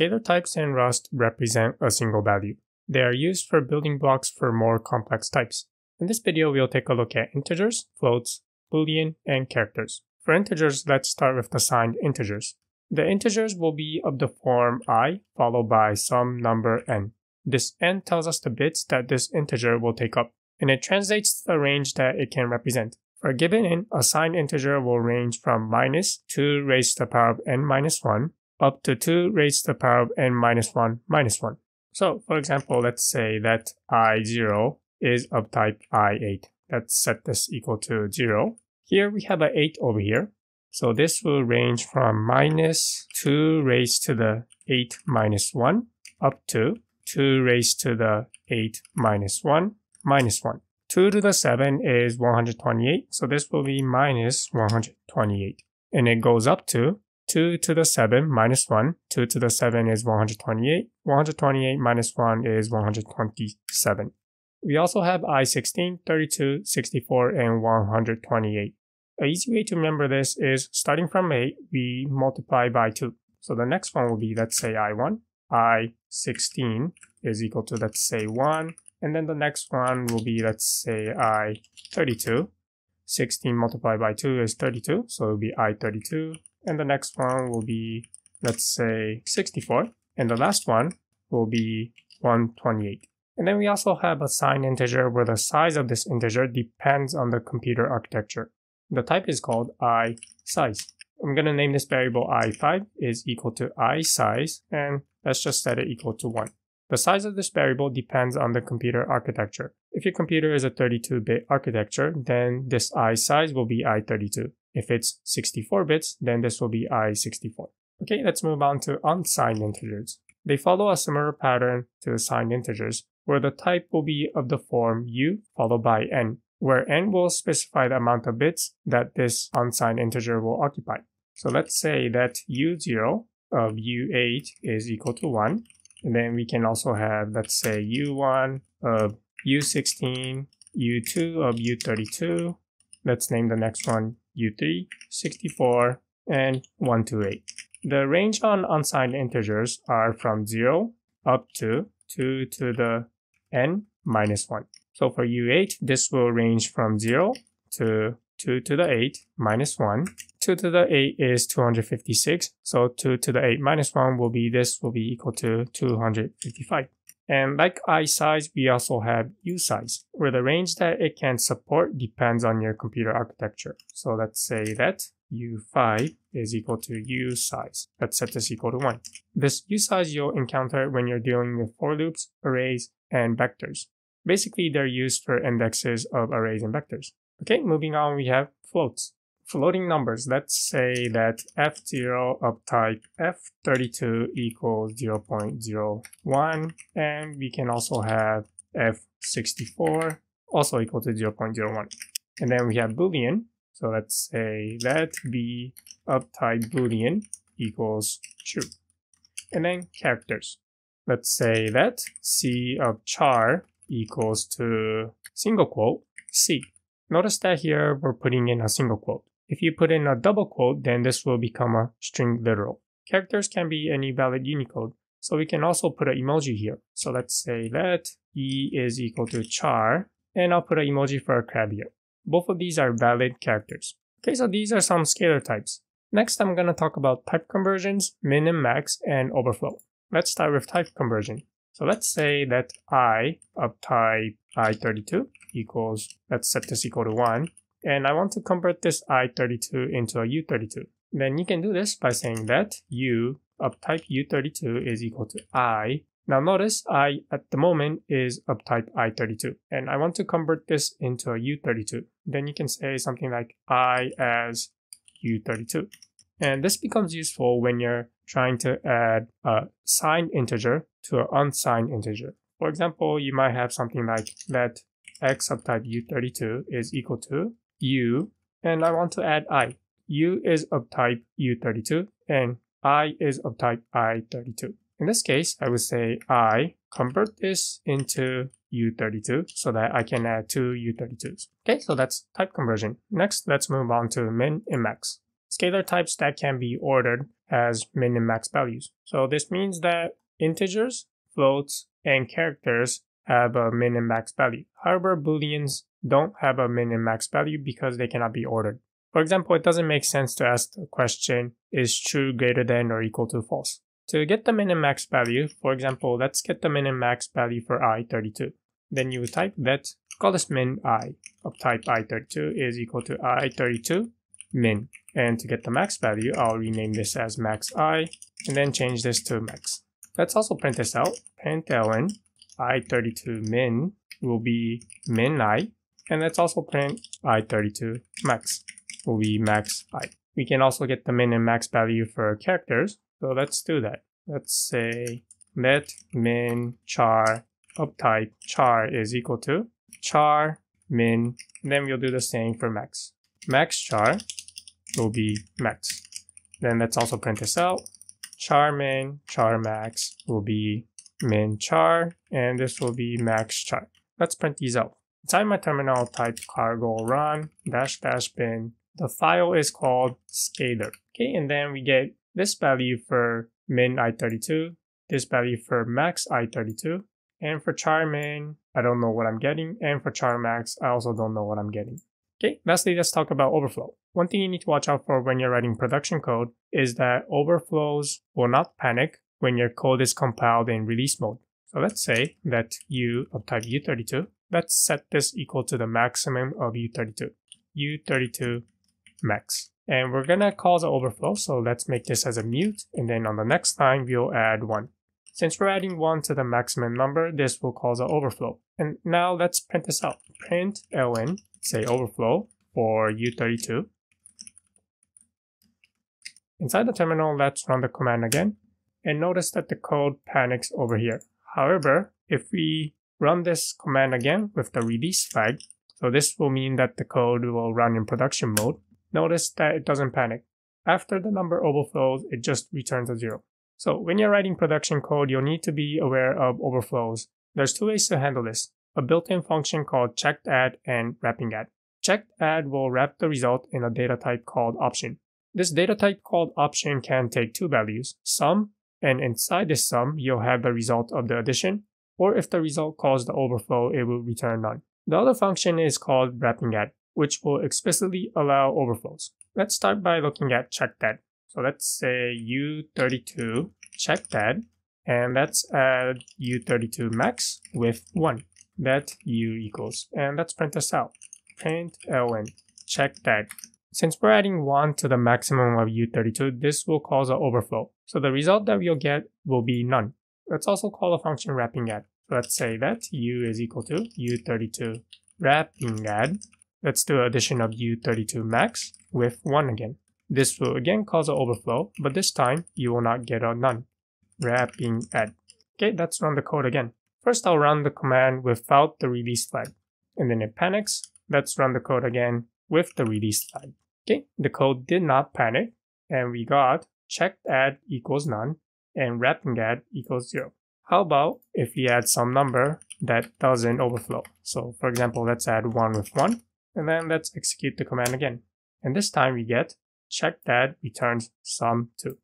Scalar types in Rust represent a single value. They are used for building blocks for more complex types. In this video, we'll take a look at integers, floats, boolean, and characters. For integers, let's start with the signed integers. The integers will be of the form i followed by some number n. This n tells us the bits that this integer will take up, and it translates the range that it can represent. For a given n, a signed integer will range from minus 2 raised to the power of n minus 1 up to 2 raised to the power of n minus 1 minus 1. So, for example, let's say that i0 is of type i8. Let's set this equal to 0. Here we have an 8 over here. So this will range from minus 2 raised to the 8 minus 1 up to 2 raised to the 8 minus 1 minus 1. 2 to the 7 is 128, so this will be minus 128. And it goes up to 2 to the 7 minus 1. 2 to the 7 is 128. 128 minus 1 is 127. We also have I16, 32, 64, and 128. A easy way to remember this is starting from 8, we multiply by 2. So the next one will be, let's say I1. I16 is equal to, let's say 1. And then the next one will be, let's say I32. 16 multiplied by 2 is 32, so it will be I32 and the next one will be, let's say, 64. And the last one will be 128. And then we also have a signed integer where the size of this integer depends on the computer architecture. The type is called i size. I'm going to name this variable i5 is equal to isize, and let's just set it equal to 1. The size of this variable depends on the computer architecture. If your computer is a 32-bit architecture, then this isize will be i32. If it's 64 bits, then this will be i64. Okay, let's move on to unsigned integers. They follow a similar pattern to signed integers, where the type will be of the form u followed by n, where n will specify the amount of bits that this unsigned integer will occupy. So let's say that u0 of u8 is equal to 1, and then we can also have, let's say, u1 of u16, u2 of u32. Let's name the next one U3, 64, and 128. The range on unsigned integers are from 0 up to 2 to the n minus 1. So for U8, this will range from 0 to 2 to the 8 minus 1. 2 to the 8 is 256, so 2 to the 8 minus 1 will be, this will be equal to 255. And like isize, we also have usize, where the range that it can support depends on your computer architecture. So let's say that U5 is equal to usize. Let's set this equal to 1. This usize you'll encounter when you're dealing with for loops, arrays, and vectors. Basically, they're used for indexes of arrays and vectors. Okay, moving on, we have floats floating numbers, let's say that f0 of type f32 equals 0.01, and we can also have f64 also equal to 0.01. And then we have boolean, so let's say that b of type boolean equals true. And then characters. Let's say that c of char equals to single quote c. Notice that here we're putting in a single quote. If you put in a double quote, then this will become a string literal. Characters can be any valid Unicode, so we can also put an emoji here. So let's say that e is equal to char, and I'll put an emoji for a crab here. Both of these are valid characters. Okay, so these are some scalar types. Next, I'm going to talk about type conversions, min and max, and overflow. Let's start with type conversion. So let's say that i of type i32 equals, let's set this equal to 1, and I want to convert this i32 into a u32. Then you can do this by saying that u of type u32 is equal to i. Now notice i at the moment is of type i32 and I want to convert this into a u32. Then you can say something like i as u32. And this becomes useful when you're trying to add a signed integer to an unsigned integer. For example, you might have something like let x of type u32 is equal to u, and I want to add i. u is of type u32, and i is of type i32. In this case, I would say i convert this into u32 so that I can add two u32s. Okay, so that's type conversion. Next, let's move on to min and max. Scalar types that can be ordered as min and max values. So this means that integers, floats, and characters have a min and max value. However, booleans don't have a min and max value because they cannot be ordered. For example, it doesn't make sense to ask the question, is true greater than or equal to false? To get the min and max value, for example, let's get the min and max value for i32. Then you type that call this min i of type i32 is equal to i32 min. And to get the max value, I'll rename this as max i and then change this to max. Let's also print this out. Print i32 min will be min i and let's also print i32 max will be max i. We can also get the min and max value for characters. So let's do that. Let's say let min char of type char is equal to char min. Then we'll do the same for max. Max char will be max. Then let's also print this out. Char min, char max will be min char, and this will be max char. Let's print these out. Inside my terminal, type cargo run dash dash bin. The file is called scalar. Okay, and then we get this value for min i32, this value for max i32, and for char min, I don't know what I'm getting, and for char max, I also don't know what I'm getting. Okay, lastly, let's talk about overflow. One thing you need to watch out for when you're writing production code is that overflows will not panic when your code is compiled in release mode. So let's say that u of type u32, let's set this equal to the maximum of u32, u32 max. And we're gonna cause an overflow, so let's make this as a mute, and then on the next line, we'll add one. Since we're adding one to the maximum number, this will cause an overflow. And now let's print this out. Print ln, say overflow for u32. Inside the terminal, let's run the command again. And notice that the code panics over here. However, if we run this command again with the release flag, so this will mean that the code will run in production mode, notice that it doesn't panic. After the number overflows, it just returns a zero. So when you're writing production code, you'll need to be aware of overflows. There's two ways to handle this. A built-in function called checked add and wrapping add. Checked add will wrap the result in a data type called option. This data type called option can take two values, Some, and inside this Some, you'll have the result of the addition, or if the result calls the overflow, it will return none. The other function is called wrapping add which will explicitly allow overflows. Let's start by looking at check add. So let's say u32 check add, and let's add u32 max with 1. That u equals, and let's print this out. Print ln check add. Since we're adding 1 to the maximum of u32, this will cause an overflow. So the result that we'll get will be none. Let's also call a function wrapping add. So let's say that u is equal to u32 wrapping add Let's do addition of u32 max with 1 again. This will again cause an overflow, but this time you will not get a none. Wrapping add. Okay, let's run the code again. First I'll run the command without the release flag. And then it panics. Let's run the code again with the release flag. Okay, the code did not panic, and we got checked add equals none and wrapping add equals zero. How about if we add some number that doesn't overflow? So for example, let's add 1 with 1 and then let's execute the command again. And this time we get checked add returns Some 2.